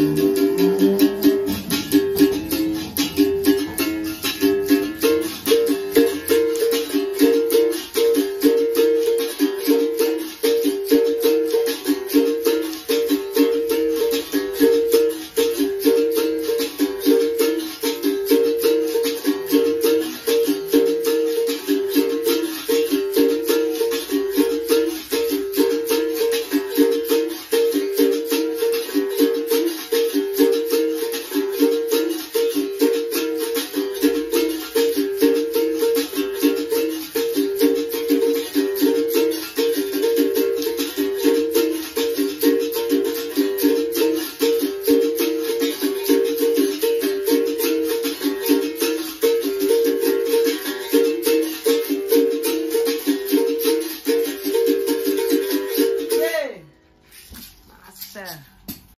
Música There.